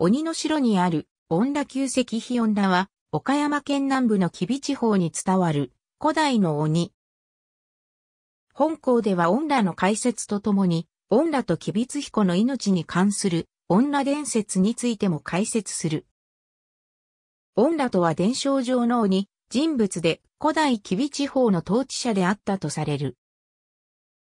鬼の城にある、恩田旧石碑恩田は、岡山県南部の吉備地方に伝わる、古代の鬼。本校では恩田の解説とともに、恩田と吉備津彦の命に関する、恩田伝説についても解説する。恩田とは伝承上の鬼、人物で古代吉備地方の統治者であったとされる。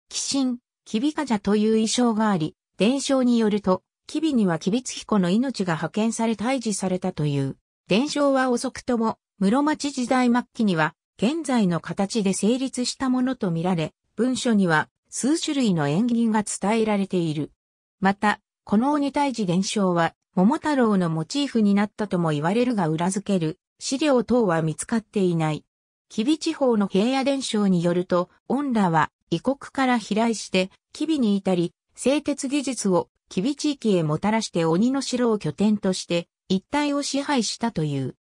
鬼神、吉備家者という意匠があり、伝承によると、吉備には吉備津彦の命が派遣され退治されたという。伝承は遅くとも、室町時代末期には、現在の形で成立したものとみられ、文書には数種類の縁起が伝えられている。また、この鬼退治伝承は、桃太郎のモチーフになったとも言われるが裏付ける資料等は見つかっていない。吉備地方の平野伝承によると、恩らは異国から飛来して、吉備に至り、製鉄技術を吉備地域へもたらして鬼の城を拠点として、一帯を支配したという。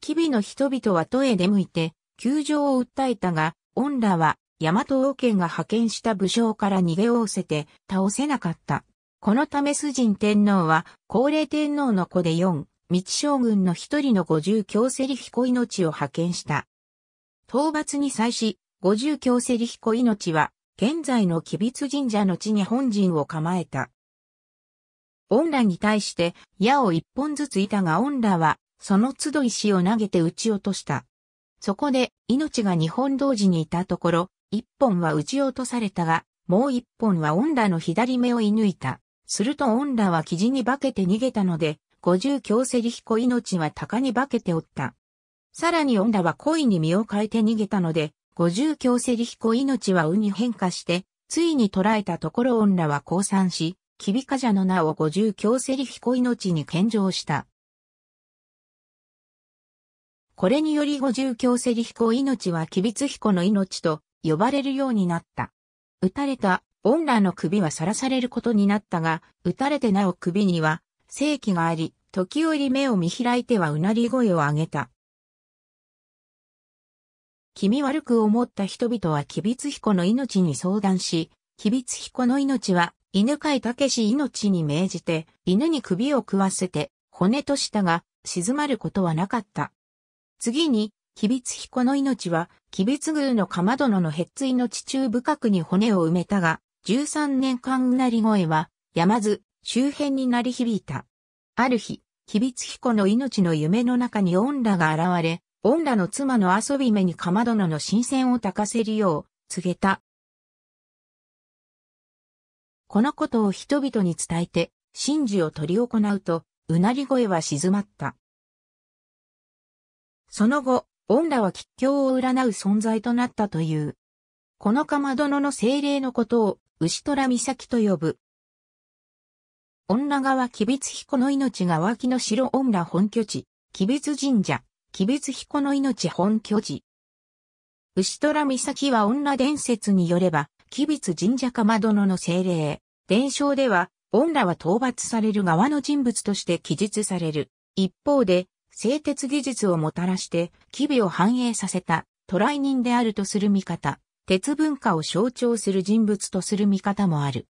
吉備の人々は都へ出向いて、救助を訴えたが、恩らは、大和王権が派遣した武将から逃げおせて、倒せなかった。このため崇神天皇は、高齢天皇の子で四、道将軍の一人の五十京セリ彦命を派遣した。討伐に際し、五十京セリ彦命は、現在の吉備津神社の地に本陣を構えた。恩らに対して矢を一本ずついたが恩らはその都度石を投げて撃ち落とした。そこで命が二本同時にいたところ、一本は撃ち落とされたが、もう一本は恩らの左目を射抜いた。すると恩らは生地に化けて逃げたので、五十強セリ彦命は鷹に化けておった。さらに恩らは恋に身を変えて逃げたので、五十強セリ彦命は運に変化して、ついに捕らえたところ恩らは降参し、キビカジャの名を五十強セリ彦命に献上した。これにより五十強セリ彦命は吉備津彦の命と呼ばれるようになった。撃たれた恩らの首はさらされることになったが、撃たれてなお首には正気があり、時折目を見開いてはうなり声を上げた。気味悪く思った人々は吉備津彦の命に相談し、吉備津彦の命は犬飼武士命に命じて、犬に首を食わせて、骨としたが、静まることはなかった。次に、吉備津彦の命は、吉備津宮の鎌殿のへっついの地中深くに骨を埋めたが、13年間うなり声は、山津、周辺に鳴り響いた。ある日、吉備津彦の命の夢の中に恩羅が現れ、恩羅の妻の遊び目に鎌殿の新鮮をたかせるよう告げた。このことを人々に伝えて、神事を取り行うと、うなり声は静まった。その後、恩らは吉凶を占う存在となったという。この釜殿のの精霊のことを、牛虎岬と呼ぶ。女川吉備津彦の命が脇の城恩ら本拠地、吉備津神社、吉備津彦の命本拠地。牛虎岬は女伝説によれば、吉備津神社釜殿の精霊。伝承では、恩らは討伐される側の人物として記述される。一方で、製鉄技術をもたらして、吉備を繁栄させた、渡来人であるとする見方、鉄文化を象徴する人物とする見方もある。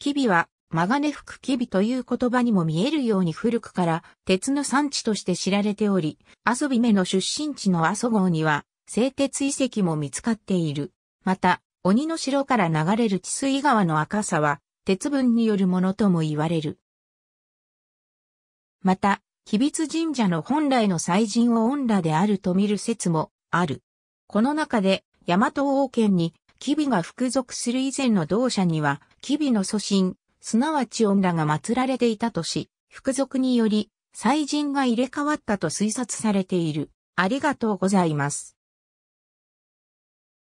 吉備は、マガネ福吉備という言葉にも見えるように古くから鉄の産地として知られており、遊び目の出身地の阿蘇郷には、製鉄遺跡も見つかっている。また、鬼の城から流れる治水川の赤さは、鉄分によるものとも言われる。また、秘密神社の本来の祭神を恩羅であると見る説もある。この中で、大和王権に、吉備が服属する以前の同社には、吉備の祖神、すなわち恩羅が祀られていたとし、服属により、祭神が入れ替わったと推察されている。ありがとうございます。